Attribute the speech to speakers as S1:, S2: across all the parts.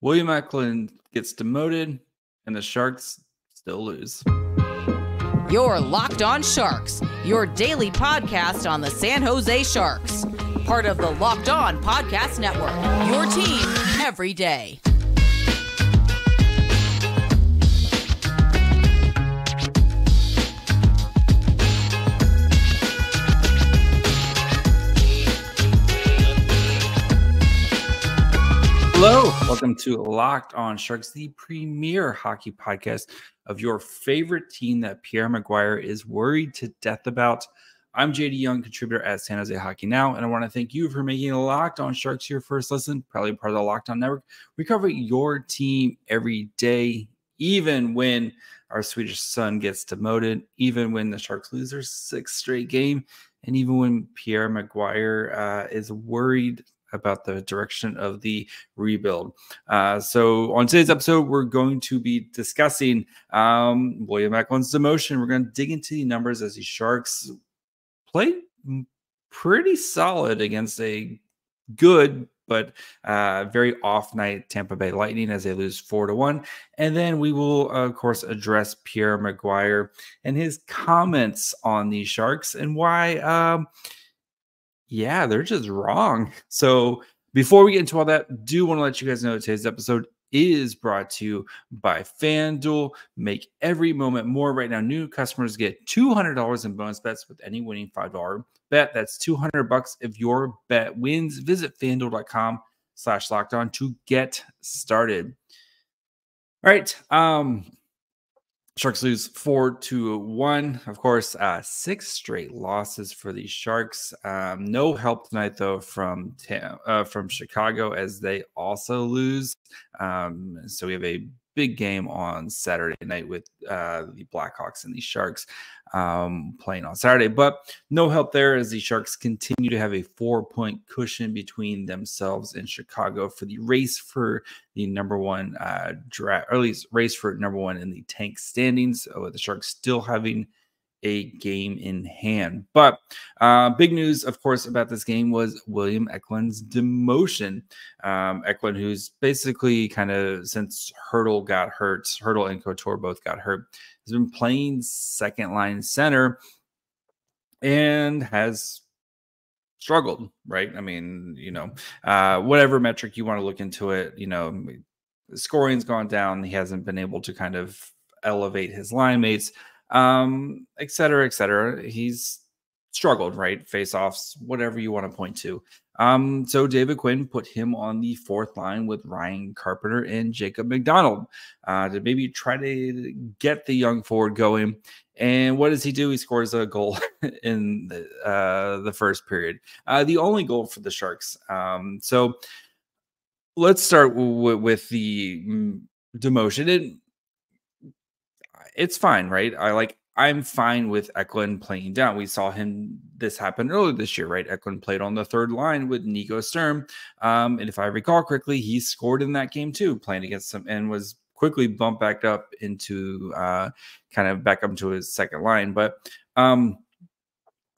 S1: William Eklund gets demoted, and the Sharks still lose.
S2: Your Locked On Sharks, your daily podcast on the San Jose Sharks, part of the Locked On Podcast Network. Your team every day.
S1: Hello, welcome to Locked On Sharks, the premier hockey podcast of your favorite team that Pierre McGuire is worried to death about. I'm JD Young, contributor at San Jose Hockey Now, and I want to thank you for making Locked On Sharks your first listen, probably part of the Locked On Network. We cover your team every day, even when our Swedish son gets demoted, even when the Sharks lose their sixth straight game, and even when Pierre McGuire uh, is worried about the direction of the rebuild. Uh, so, on today's episode, we're going to be discussing um, William Eklund's demotion. We're going to dig into the numbers as the Sharks played pretty solid against a good but uh, very off night Tampa Bay Lightning as they lose four to one. And then we will, of course, address Pierre McGuire and his comments on the Sharks and why. Um, yeah, they're just wrong. So before we get into all that, do want to let you guys know today's episode is brought to you by FanDuel. Make every moment more. Right now, new customers get $200 in bonus bets with any winning $5 bet. That's 200 bucks if your bet wins. Visit fanduel.com slash locked on to get started. All right. Um, Sharks lose four to one. Of course, uh, six straight losses for the Sharks. Um, no help tonight though from uh, from Chicago as they also lose. Um, so we have a big game on Saturday night with uh, the Blackhawks and the Sharks um, playing on Saturday. But no help there as the Sharks continue to have a four point cushion between themselves and Chicago for the race for the number one uh, draft, or at least race for number one in the tank standings. So the Sharks still having a game in hand. But uh, big news, of course, about this game was William Eklund's demotion. Um, Eklund, who's basically kind of since Hertl got hurt, Hertl and Couture both got hurt, has been playing second line center and has struggled, right? I mean, you know, uh, whatever metric you want to look into it, you know, scoring's gone down. He hasn't been able to kind of elevate his line mates um, et cetera, et cetera. He's struggled, right? Face offs, whatever you want to point to. Um, so David Quinn put him on the fourth line with Ryan Carpenter and Jacob MacDonald uh, to maybe try to get the young forward going. And what does he do? He scores a goal in the, uh, the first period, uh, the only goal for the Sharks. Um, so let's start with the mm, demotion. It's fine, right? I like I'm fine with Eklund playing down. We saw him this happen earlier this year, right? Eklund played on the third line with Nico Sturm. Um, and if I recall correctly, he scored in that game too, playing against him and was quickly bumped back up into uh, kind of back up to his second line. But um,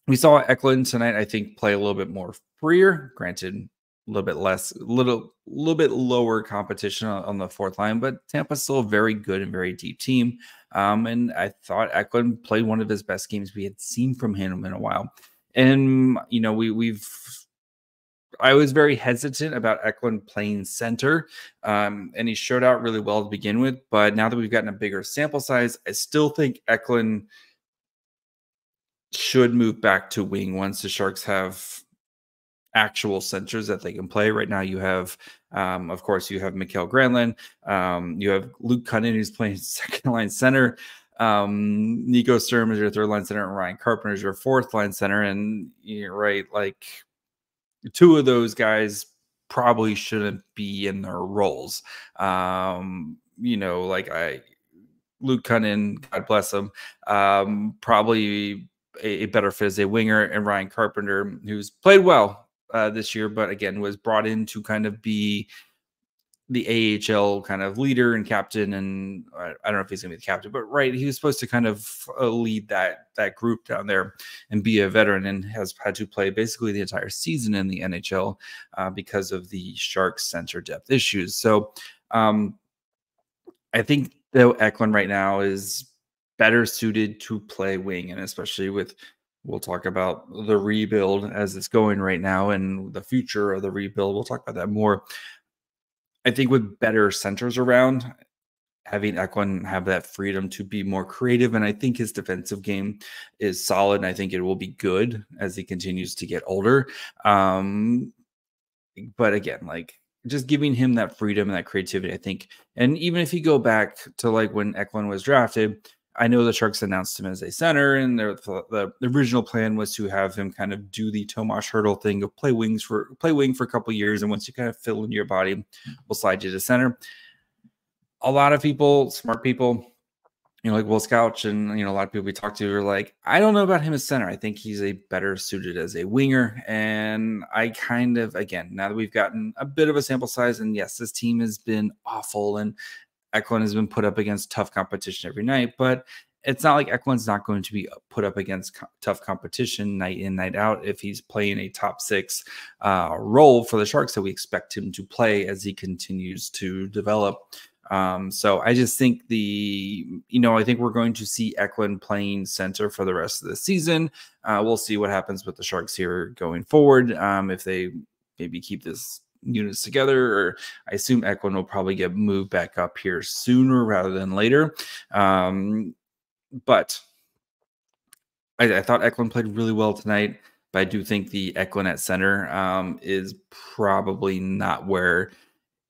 S1: we saw Eklund tonight, I think, play a little bit more freer. Granted, a little bit less, a little, little bit lower competition on, on the fourth line, but Tampa's still a very good and very deep team. Um, and I thought Eklund played one of his best games we had seen from him in a while. And you know, we we've I was very hesitant about Eklund playing center, um, and he showed out really well to begin with. But now that we've gotten a bigger sample size, I still think Eklund should move back to wing once the Sharks have actual centers that they can play. Right now, you have, um, of course, you have Mikael Granlund, um, you have Luke Kunin, who's playing second line center. Um, Nico Sturm is your third line center, and Ryan Carpenter is your fourth line center. And you're right, like two of those guys probably shouldn't be in their roles. Um, you know, like I, Luke Kunin, God bless him, um, probably a, a, better fit as a winger, and Ryan Carpenter, who's played well uh, this year, but again was brought in to kind of be the AHL kind of leader and captain, and I don't know if he's gonna be the captain, but right, he was supposed to kind of uh, lead that that group down there and be a veteran, and has had to play basically the entire season in the NHL uh, because of the Sharks center depth issues. So Um, I think though Eklund right now is better suited to play wing, and especially with we'll talk about the rebuild as it's going right now and the future of the rebuild. We'll talk about that more. I think with better centers around, having Eklund have that freedom to be more creative. And I think his defensive game is solid. And I think it will be good as he continues to get older. Um, but again, like just giving him that freedom and that creativity, I think. And even if you go back to like when Eklund was drafted, I know the Sharks announced him as a center, and the, the original plan was to have him kind of do the Tomas Hertl thing of play wings for play wing for a couple years, and once you kind of fill in your body, we'll slide you to center. A lot of people, smart people, you know, like Will Scouch and you know a lot of people we talk to are like, I don't know about him as center. I think he's a better suited as a winger. And I kind of again, now that we've gotten a bit of a sample size, and yes, this team has been awful, and Eklund has been put up against tough competition every night, but it's not like Eklund's not going to be put up against co tough competition night in, night out if he's playing a top six uh, role for the Sharks that we expect him to play as he continues to develop. Um, so I just think the, you know, I think we're going to see Eklund playing center for the rest of the season. Uh, we'll see what happens with the Sharks here going forward. Um, if they maybe keep this units together, or I assume Eklund will probably get moved back up here sooner rather than later. Um, but I, I, thought Eklund played really well tonight, but I do think the Eklund at center um, is probably not where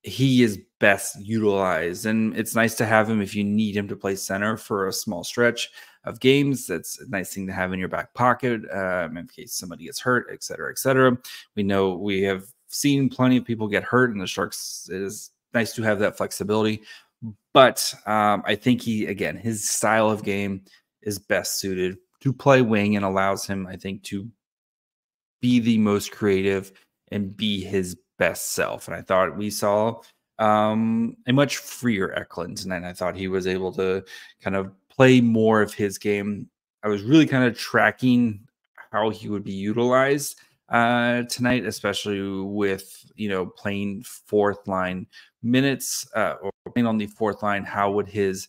S1: he is best utilized. And it's nice to have him if you need him to play center for a small stretch of games. That's a nice thing to have in your back pocket um, in case somebody gets hurt, et cetera, et cetera. We know we have seen plenty of people get hurt, and the Sharks it is nice to have that flexibility. But um, I think he, again, his style of game is best suited to play wing and allows him, I think, to be the most creative and be his best self. And I thought we saw um, a much freer Eklund tonight. I thought he was able to kind of play more of his game. I was really kind of tracking how he would be utilized uh, tonight, especially with you know playing fourth line minutes uh, or playing on the fourth line. How would his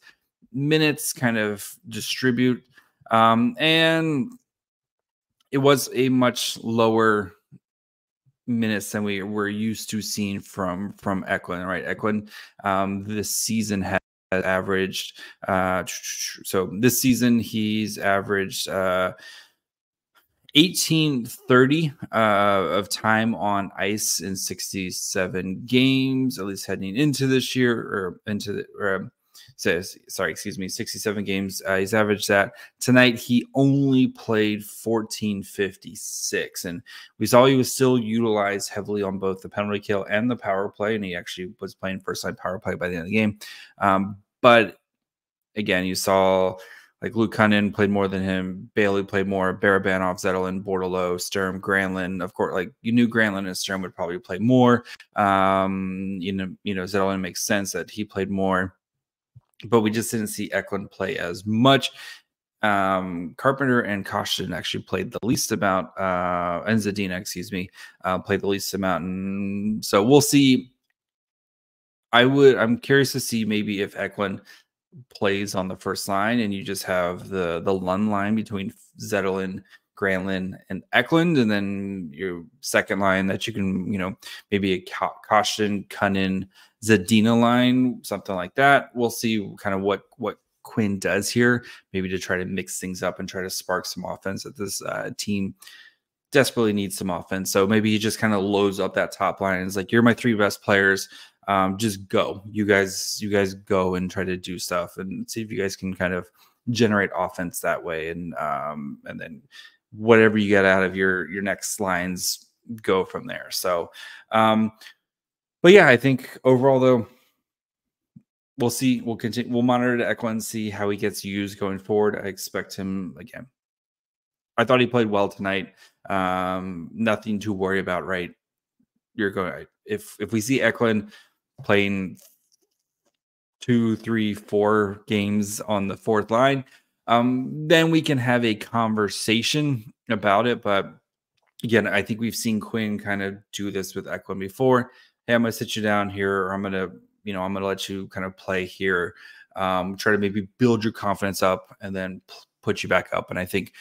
S1: minutes kind of distribute? Um, and it was a much lower minutes than we were used to seeing from from Eklund. Right, Eklund um, this season has averaged uh, so this season he's averaged. Uh, 1830 uh, of time on ice in 67 games, at least heading into this year or into the, or, um, sorry, excuse me, 67 games. Uh, he's averaged that tonight. He only played 1456, and we saw he was still utilized heavily on both the penalty kill and the power play, and he actually was playing first line power play by the end of the game. Um, but again, you saw like Luke Kunin played more than him. Bailey played more. Barabanov, Zetterlund, Bordeleau, Sturm, Granlund. Of course, like you knew Granlund and Sturm would probably play more. Um, you know, you know, Zetterlund makes sense that he played more, but we just didn't see Eklund play as much. Um, Carpenter and Kostin actually played the least amount, uh, and Zadina, excuse me, uh, played the least amount. And so we'll see. I would, I'm curious to see maybe if Eklund plays on the first line, and you just have the the Lund line between Zetterlund, Granlund, and Eklund, and then your second line that you can, you know, maybe a Kostin, Kunin, Zadina line, something like that. We'll see kind of what what Quinn does here, maybe to try to mix things up and try to spark some offense that this uh, team desperately needs some offense. So maybe he just kind of loads up that top line. It's like, you're my three best players um, just go. You guys, you guys go and try to do stuff and see if you guys can kind of generate offense that way. And um, and then whatever you get out of your your next lines, go from there. So, um, but yeah, I think overall though, we'll see. We'll continue. We'll monitor to Eklund, see how he gets used going forward. I expect him again. I thought he played well tonight. Um, nothing to worry about, right? You're going if if we see Eklund playing two, three, four games on the fourth line, um, then we can have a conversation about it. But again, I think we've seen Quinn kind of do this with Eklund before. Hey, I'm to sit you down here, or I'm going to you know, I'm to let you kind of play here, um, try to maybe build your confidence up and then put you back up. And I think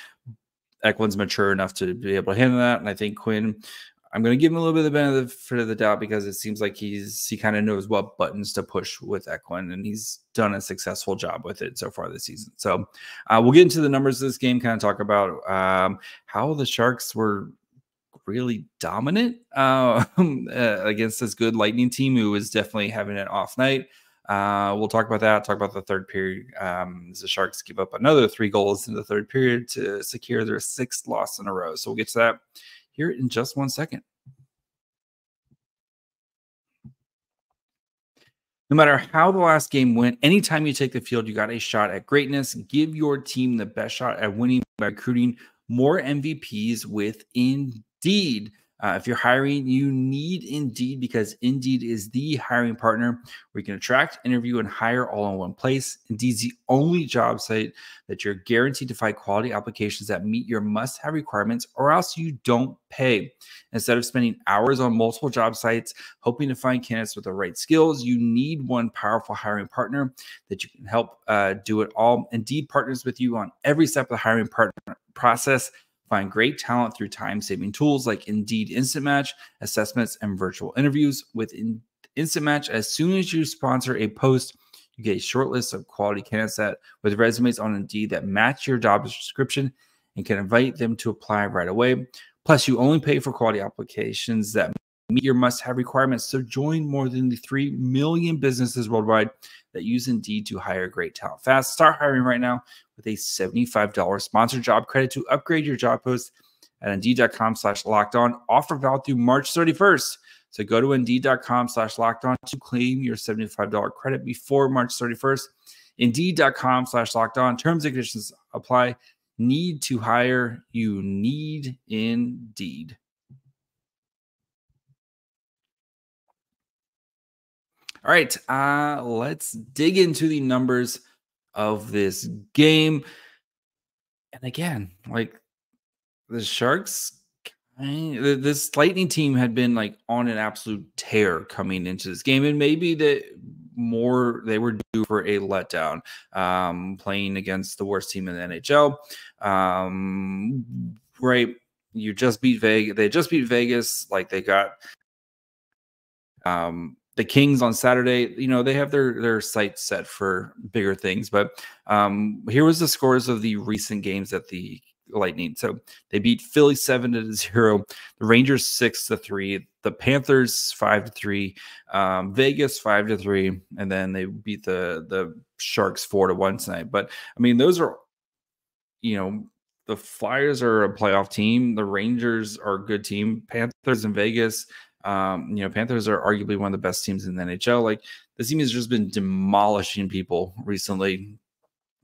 S1: Eklund's mature enough to be able to handle that. And I think Quinn, I'm going to give him a little bit of the benefit of the doubt because it seems like he's he kind of knows what buttons to push with Eklund, and he's done a successful job with it so far this season. So uh, we'll get into the numbers of this game, kind of talk about um, how the Sharks were really dominant uh, against this good Lightning team who is definitely having an off night. Uh, we'll talk about that. Talk about the third period. Um, the Sharks give up another three goals in the third period to secure their sixth loss in a row. So we'll get to that here in just one second. No matter how the last game went, anytime you take the field, you got a shot at greatness. Give your team the best shot at winning by recruiting more MVPs with Indeed. Uh, if you're hiring, you need Indeed because Indeed is the hiring partner where you can attract, interview, and hire all in one place. Indeed's the only job site that you're guaranteed to find quality applications that meet your must have requirements, or else you don't pay. Instead of spending hours on multiple job sites hoping to find candidates with the right skills, you need one powerful hiring partner that you can help uh, do it all. Indeed partners with you on every step of the hiring partner process Find great talent through time saving tools like Indeed Instant Match, assessments, and virtual interviews. With Instant Match, as soon as you sponsor a post, you get a short list of quality candidates that with resumes on Indeed that match your job description and can invite them to apply right away. Plus, you only pay for quality applications that meet your must have requirements. So join more than the 3 million businesses worldwide that use Indeed to hire great talent fast. Start hiring right now with a $75 sponsored job credit to upgrade your job post at indeed.com slash locked on. Offer valid through March 31st. So go to indeed.com slash locked on to claim your $75 credit before March 31st. Indeed.com slash locked on. Terms and conditions apply. Need to hire. You need Indeed. All right, uh, let's dig into the numbers of this game. And again, like the Sharks, this Lightning team had been like on an absolute tear coming into this game, and maybe that more they were due for a letdown, um, playing against the worst team in the NHL. Um, right, you just beat Vegas. They just beat Vegas. Like they got um the Kings on Saturday, you know, they have their their sights set for bigger things. But um, here was the scores of the recent games at the Lightning. So they beat Philly seven to zero, the Rangers six to three, the Panthers five to three, um, Vegas five to three, and then they beat the the Sharks four to one tonight. But I mean, those are, you know, the Flyers are a playoff team. The Rangers are a good team. Panthers and Vegas um, you know, Panthers are arguably one of the best teams in the NHL. Like the team has just been demolishing people recently,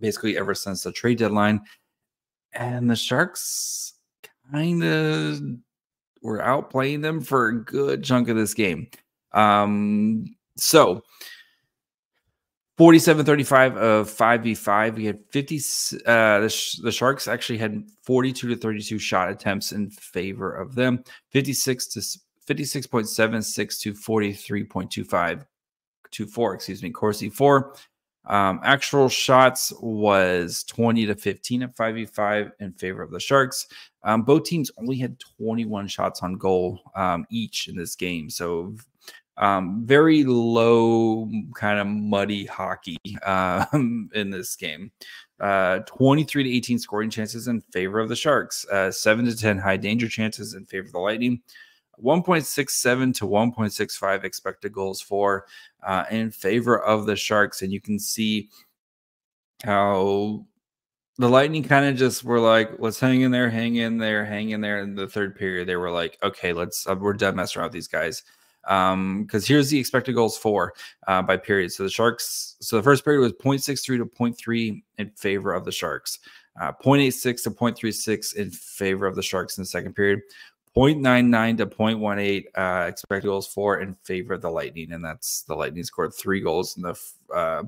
S1: basically ever since the trade deadline. And the Sharks kind of were outplaying them for a good chunk of this game. Um, so 47 35 of 5v5. We had 50. Uh, the, Sh- the Sharks actually had 42 to 32 shot attempts in favor of them, 56 to 56.76 to 43.25 to 4, excuse me, Corsi 4. Um, actual shots was 20 to 15 at 5v5 in favor of the Sharks. Um, both teams only had 21 shots on goal um, each in this game. So um, very low, kind of muddy hockey um, in this game. Uh, 23 to 18 scoring chances in favor of the Sharks, uh, 7 to 10 high danger chances in favor of the Lightning. 1.67 to 1.65 expected goals for uh, in favor of the Sharks. And you can see how the Lightning kind of just were like, let's hang in there, hang in there, hang in there. In the third period, they were like, okay, let's, uh, we're done messing around with these guys. Um, because here's the expected goals for uh, by period. So the Sharks, so the first period was 0.63 to 0.3 in favor of the Sharks, uh, 0.86 to 0.36 in favor of the Sharks in the second period, 0.99 to 0.18 uh, expected goals for in favor of the Lightning, and that's the Lightning scored three goals in the uh,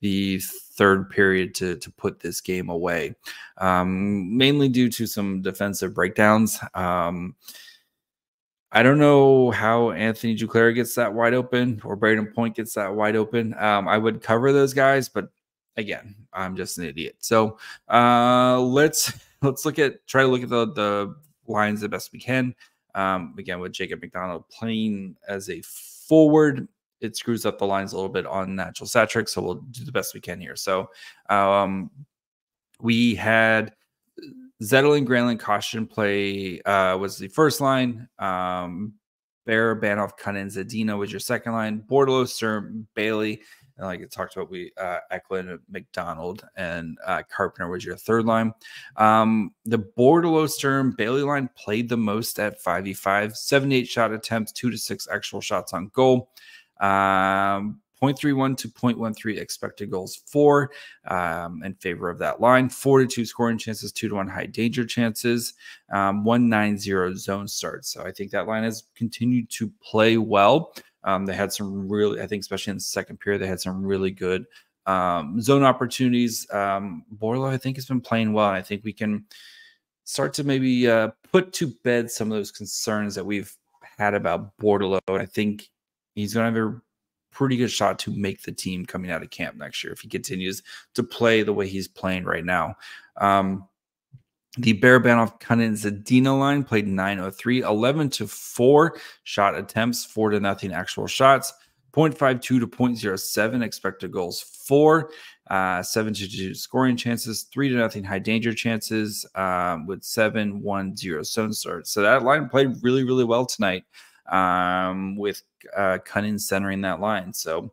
S1: the third period to to put this game away, um, mainly due to some defensive breakdowns. Um, I don't know how Anthony Duclair gets that wide open or Brayden Point gets that wide open. Um, I would cover those guys, but again, I'm just an idiot. So uh, let's let's look at try to look at the the lines the best we can. Um, again, with Jacob MacDonald playing as a forward, it screws up the lines a little bit on natural stat. So we'll do the best we can here. So um, we had Zetterlund, Granlund, Kostin play uh, was the first line. Um, Bear, Banoff, Kunin, Zadina was your second line. Bordeleau, Sturm, Bailey, and like I talked about, we uh, Eklund, MacDonald, and uh, Carpenter was your third line. Um, the Bordeleau, Sturm, Bailey line played the most at 5v5, 78 shot attempts, two to six actual shots on goal. Um, 0.31 to 0.13 expected goals for um, in favor of that line. Four to two scoring chances, two to one high danger chances, um, 190 zone starts. So I think that line has continued to play well. Um, they had some really, I think, especially in the second period, they had some really good um, zone opportunities. Um, Borla, I think, has been playing well. And I think we can start to maybe uh, put to bed some of those concerns that we've had about Bordeleau. I think he's going to have a pretty good shot to make the team coming out of camp next year if he continues to play the way he's playing right now. Um, the Barabanov Zadina line played 903, 11 to 4 shot attempts, 4 to nothing actual shots, 0.52 to 0.07 expected goals, 4, uh, 7 to 2 scoring chances, 3 to nothing high danger chances um, with 7 1 0 zone starts. So that line played really, really well tonight um, with uh, Kunin centering that line. So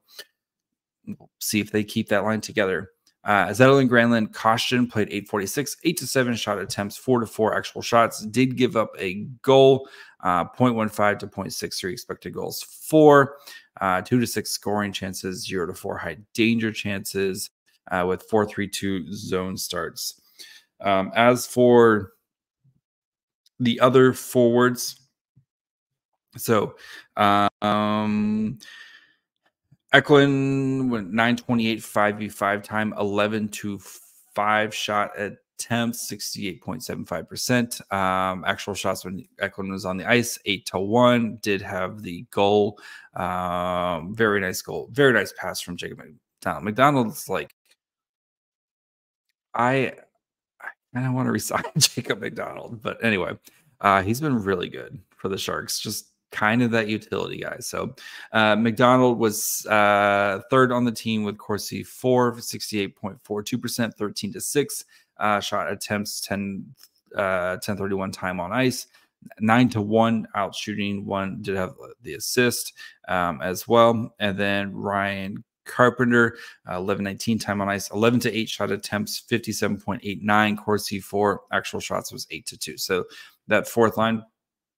S1: we'll see if they keep that line together. Uh, Granlund Kostin played 846, 8 to 7 shot attempts, 4 to 4 actual shots. Did give up a goal, uh, 0.15 to 0.63 expected goals, 4, uh, 2 to 6 scoring chances, 0 to 4 high danger chances, uh, with 4 3 2 zone starts. Um, as for the other forwards, so, um, Eklund went 928 5v5 time, 11 to 5 shot attempts, 68.75%. Um, actual shots when Eklund was on the ice, 8 to 1. Did have the goal. Um, very nice goal. Very nice pass from Jacob MacDonald. MacDonald's like, I, I don't want to resign Jacob MacDonald, but anyway, uh, he's been really good for the Sharks. Just kind of that utility guy. So uh, MacDonald was uh, third on the team with Corsi four, 68.42%, 13 to 6 uh, shot attempts, 10, uh, 1031 time on ice. Nine to one out shooting. One did have the assist um, as well. And then Ryan Carpenter, uh, 11 19 time on ice, 11 to 8 shot attempts, 57.89. Corsi 4 actual shots was 8 to 2. So that fourth line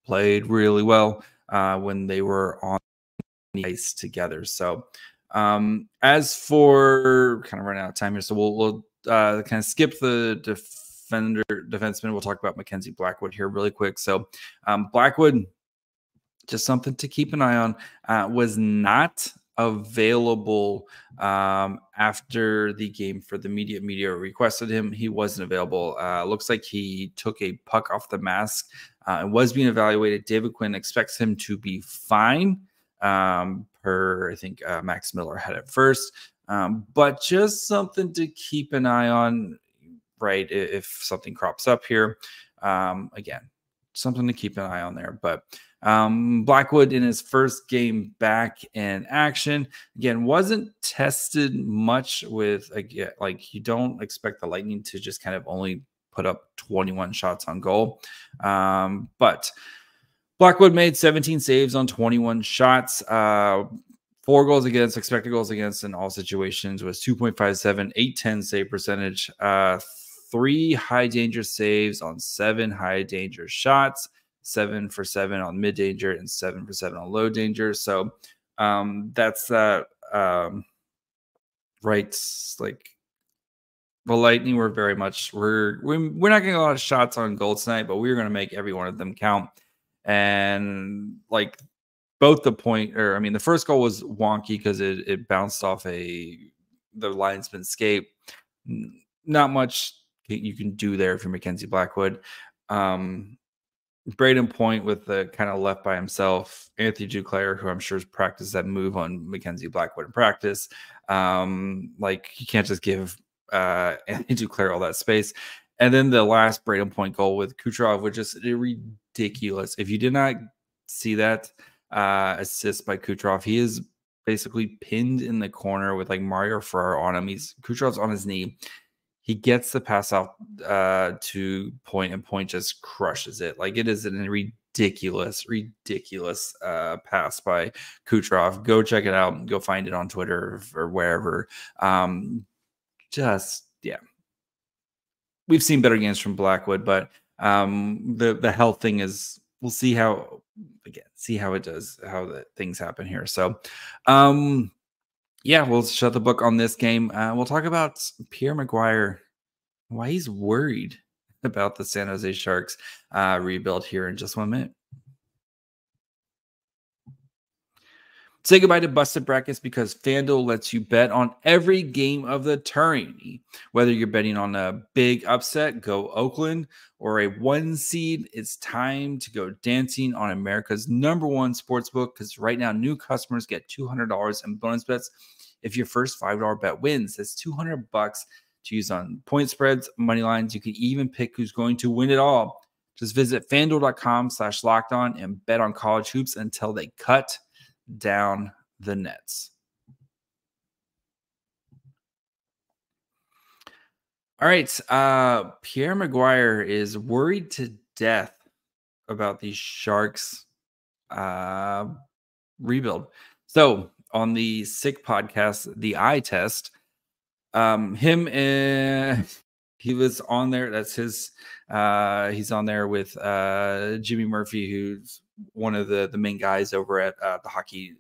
S1: played really well uh, when they were on the ice together. So, um, as for kind of running out of time here, so we'll, we'll uh, kind of skip the defender defenseman. We'll talk about Mackenzie Blackwood here really quick. So, um, Blackwood, just something to keep an eye on, uh, was not available um, after the game for the media. Media requested him. He wasn't available. Uh, looks like he took a puck off the mask uh, was being evaluated. David Quinn expects him to be fine. Um, per I think uh, Max Miller had it first, um, but just something to keep an eye on. Right, if something crops up here, um, again, something to keep an eye on there. But um, Blackwood in his first game back in action again wasn't tested much with again like you don't expect the Lightning to just kind of only put up 21 shots on goal, um, but Blackwood made 17 saves on 21 shots. Uh, four goals against, expected goals against in all situations was 2.57, 810 save percentage, uh, three high danger saves on seven high danger shots seven for seven on mid danger and seven for seven on low danger. So um, that's that. Um, right, like the Lightning were very much we're we're not getting a lot of shots on goal tonight, but we're going to make every one of them count. And like both the point, or I mean, the first goal was wonky because it it bounced off a the linesman skate. Not much you can do there for Mackenzie Blackwood. Um, Brayden Point with the kind of left by himself. Anthony Duclair, who I'm sure has practiced that move on Mackenzie Blackwood in practice. Um, like you can't just give uh, Anthony Duclair all that space. And then the last Brayden Point goal with Kucherov, which is ridiculous. If you did not see that uh, assist by Kucherov, he is basically pinned in the corner with like Mario Ferraro on him. He's Kucherov's on his knee. He gets the pass out uh, to Point, and Point just crushes it. Like it is a ridiculous, ridiculous uh, pass by Kucherov. Go check it out. Go find it on Twitter or wherever. Um, just yeah, we've seen better games from Blackwood, but um, the the health thing is we'll see how again see how it does how the things happen here. So, um, yeah, we'll shut the book on this game. Uh, we'll talk about Pierre McGuire, why he's worried about the San Jose Sharks uh, rebuild here in just one minute. Say goodbye to busted brackets because FanDuel lets you bet on every game of the tourney. Whether you're betting on a big upset, go Oakland, or a one seed, it's time to go dancing on America's number one sports book because right now new customers get $200 in bonus bets if your first $5 bet wins. That's 200 bucks to use on point spreads, money lines. You can even pick who's going to win it all. Just visit fanduel.com slash locked on and bet on college hoops until they cut down the nets. All right. Uh, Pierre McGuire is worried to death about these Sharks uh, rebuild. So on the sick podcast, the eye test, um, him and he was on there. That's his uh he's on there with uh Jimmy Murphy, who's one of the the main guys over at uh, the hockey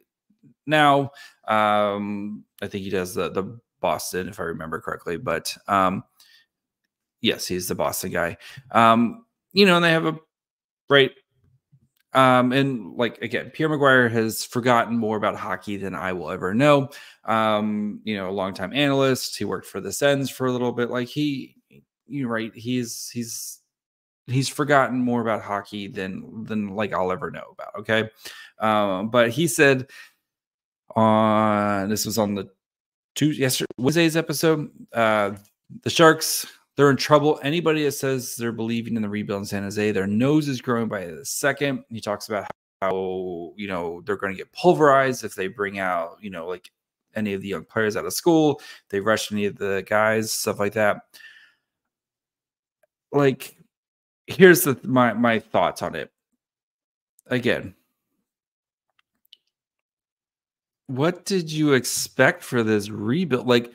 S1: now. Um, I think he does the the Boston, if I remember correctly. But um, yes, he's the Boston guy. Um, you know, and they have a right. Um, and like again, Pierre McGuire has forgotten more about hockey than I will ever know. Um, you know, a longtime analyst. He worked for the Sens for a little bit. Like he, you know, right? He's he's he's forgotten more about hockey than than like I'll ever know about. Okay, um, but he said on this was on the two yesterday Wednesday's episode. Uh, the Sharks they're in trouble. Anybody that says they're believing in the rebuild in San Jose, their nose is growing by the second. He talks about how you know they're going to get pulverized if they bring out you know like any of the young players out of school. They rush any of the guys, stuff like that. Like here's the my my thoughts on it. Again, what did you expect for this rebuild? Like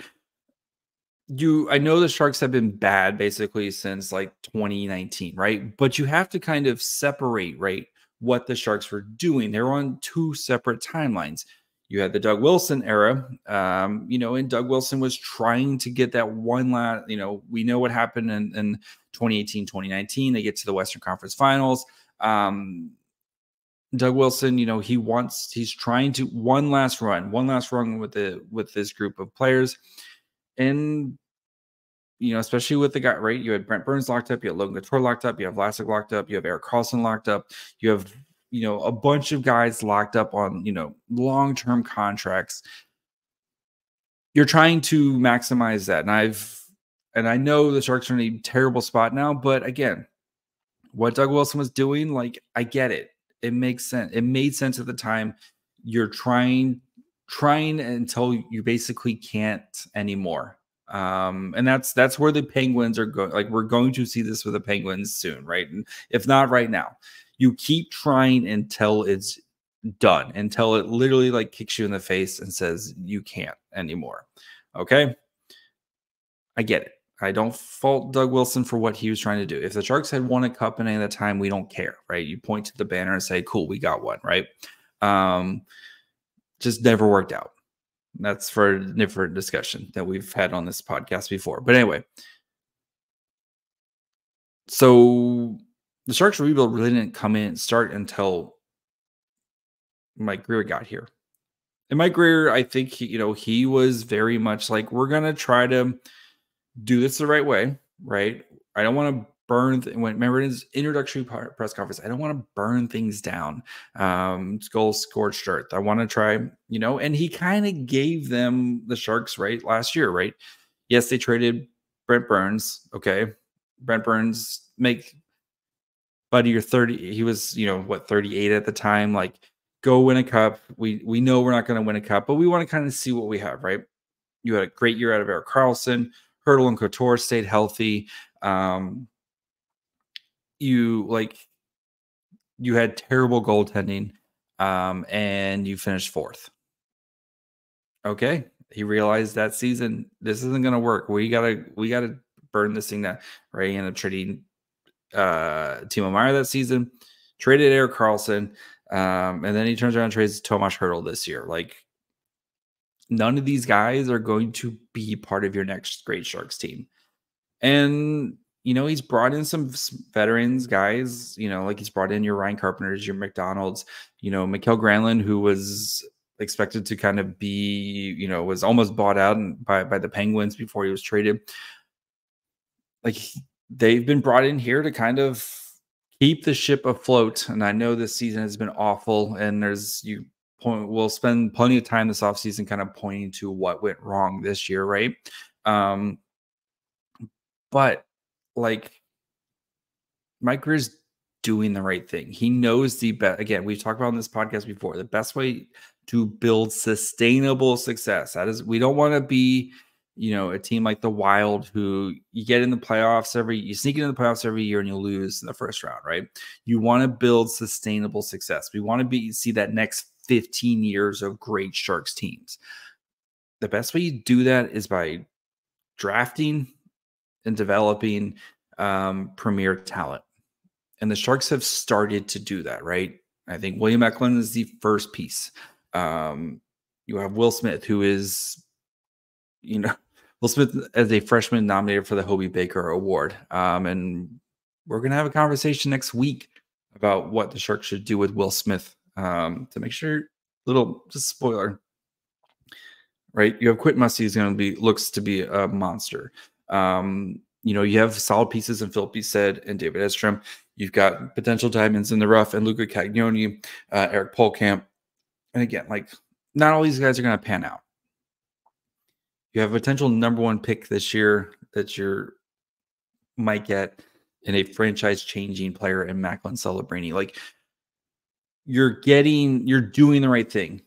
S1: you I know the Sharks have been bad basically since like 2019, right? But you have to kind of separate, right, what the Sharks were doing. They're on two separate timelines. You had the Doug Wilson era, um, you know, and Doug Wilson was trying to get that one last, you know, we know what happened and in 2018, 2019. They get to the Western Conference Finals. Um, Doug Wilson, you know, he wants, he's trying to one last run, one last run with the with this group of players. And you know, especially with the guy, right? You had Brent Burns locked up, you have Logan Couture locked up, you have Vlasic locked up, you have Erik Karlsson locked up, you have you know, a bunch of guys locked up on, you know, long-term contracts. You're trying to maximize that. And I've and I know the Sharks are in a terrible spot now, but again, what Doug Wilson was doing, like I get it. It makes sense. It made sense at the time. You're trying trying until you basically can't anymore. Um, and that's that's where the Penguins are going. Like we're going to see this with the Penguins soon, right? And if not right now, you keep trying until it's done, until it literally like kicks you in the face and says you can't anymore. Okay. I get it. I don't fault Doug Wilson for what he was trying to do. If the Sharks had won a cup in any of the time, we don't care, right? You point to the banner and say, cool, we got one, right? Um, just never worked out. That's for a different discussion that we've had on this podcast before. But anyway, so the Sharks rebuild really didn't come in start until Mike Grier got here. And Mike Grier, I think he, you know, he was very much like, we're gonna try to do this the right way, right? I don't want to burn th- when remember in his introductory press conference i don't want to burn things down um skull scorched earth. I want to try you know and he kind of gave them the sharks right last year right? Yes they traded brent burns okay? Brent burns make buddy you're 30 he was you know what 38 at the time like go win a cup. We we know we're not going to win a cup but we want to kind of see what we have right? You had a great year out of eric karlsson Hertl and couture stayed healthy um you like you had terrible goaltending um, and you finished fourth. Okay. He realized that season this isn't gonna work. We gotta we gotta burn this thing down. He ended up trading uh Timo Meier that season, traded Erik Karlsson, um, and then he turns around and trades Tomas Hertl this year. Like none of these guys are going to be part of your next great Sharks team. And you know, he's brought in some veterans guys, you know, like he's brought in your Ryan Carpenters, your MacDonald's, you know, Mikael Granlund, who was expected to kind of be, you know, was almost bought out by, by the Penguins before he was traded. Like they've been brought in here to kind of keep the ship afloat. And I know this season has been awful. And there's, you point, we'll spend plenty of time this offseason kind of pointing to what went wrong this year, right? Um, but like Mike Grier's doing the right thing. He knows the best. Again, we've talked about on this podcast before. The best way to build sustainable success. That is, we don't want to be, you know, a team like the Wild who you get in the playoffs every, you sneak into the playoffs every year and you lose in the first round, right? You want to build sustainable success. We want to be see that next 15 years of great Sharks teams. The best way you do that is by drafting and developing um, premier talent. And the Sharks have started to do that, right? I think William Eklund is the first piece. Um, you have Will Smith, who is, you know, Will Smith as a freshman nominated for the Hobey Baker Award. Um, and we're going to have a conversation next week about what the Sharks should do with Will Smith um, to make sure, little just spoiler, right? You have Quint Musty is going to be, looks to be a monster. Um, you know, you have solid pieces in Filip Bystedt and David Edstrom. You've got potential diamonds in the rough and Luca Cagnoni, uh, Eric Pohlkamp. And again, like not all these guys are going to pan out. You have a potential number one pick this year that you might get in a franchise changing player in Macklin Celebrini. Like you're getting, you're doing the right thing.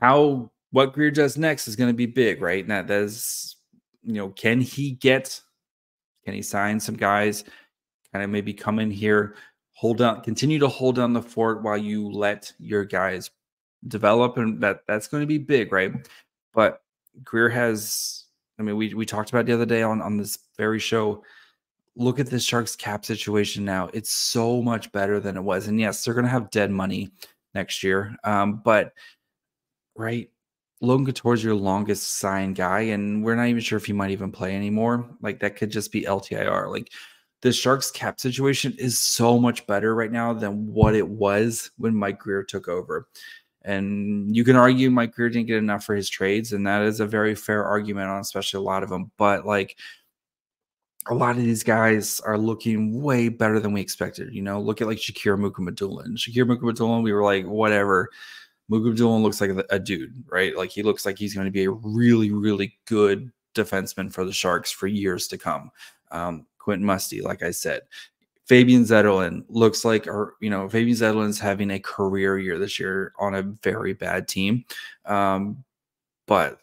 S1: How what Grier does next is going to be big, right? Now that, is, you know, can he get can he sign some guys? Kind of maybe come in here, hold on, continue to hold down the fort while you let your guys develop, and that that's going to be big, right? But Grier has, I mean, we we talked about the other day on on this very show. Look at the Sharks cap situation now; it's so much better than it was. And yes, they're going to have dead money next year, um, but right Logan Couture is your longest signed guy, and we're not even sure if he might even play anymore. Like that could just be LTIR. Like the Sharks cap situation is so much better right now than what it was when Mike Grier took over. And you can argue Mike Grier didn't get enough for his trades, and that is a very fair argument on especially a lot of them. But like a lot of these guys are looking way better than we expected. You know, look at like Shakir Mukhamadullin. Shakir Mukhamadullin, we were like, whatever Mukhamadullin looks like a, dude, right? Like he looks like he's going to be a really, really good defenseman for the Sharks for years to come. Um, Quentin Musty, like I said, Fabian Zetterlund looks like, or you know, Fabian Zetterlund's having a career year this year on a very bad team. Um, but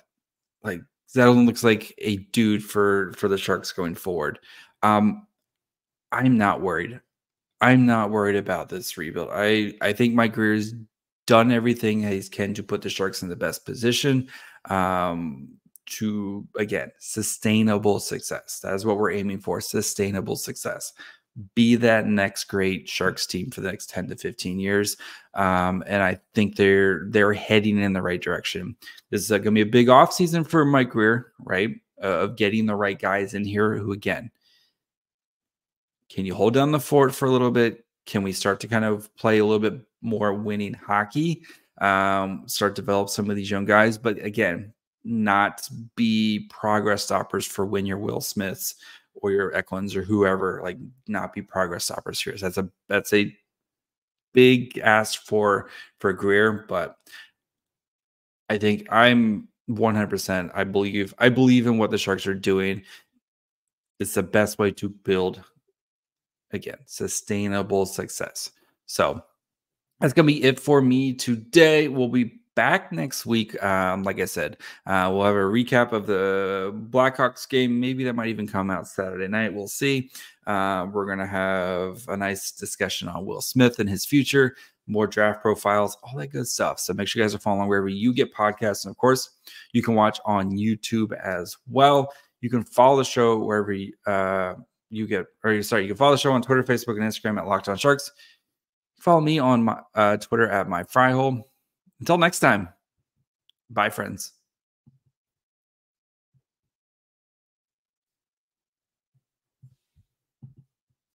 S1: like Zetterlund looks like a dude for for the Sharks going forward. Um, I'm not worried. I'm not worried about this rebuild. I I think Mike Grier is done everything he can to put the Sharks in the best position um, to, again, sustainable success. That is what we're aiming for sustainable success. Be that next great Sharks team for the next 10 to 15 years. Um, and I think they're they're heading in the right direction. This is uh, going to be a big offseason for Mike Grier, right? Uh, of getting the right guys in here who, again, can you hold down the fort for a little bit? Can we start to kind of play a little bit more winning hockey? Um, start develop some of these young guys, but again, not be progress stoppers for when you're Will Smiths or your Eklunds or whoever like not be progress stoppers here. That's a that's a big ask for for Grier, but I think I'm 100%. I believe I believe in what the Sharks are doing. It's the best way to build again sustainable success. So that's gonna be it for me today. We'll be back next week. Um, like I said, uh, we'll have a recap of the Blackhawks game. Maybe that might even come out Saturday night. We'll see. Uh, we're gonna have a nice discussion on Will Smith and his future, more draft profiles, all that good stuff. So make sure you guys are following wherever you get podcasts, and of course, you can watch on YouTube as well. You can follow the show wherever you, uh, you get, or sorry, you can follow the show on Twitter, Facebook, and Instagram at Locked On Sharks. Follow me on my uh, Twitter at my Fryhole. Until next time, bye, friends.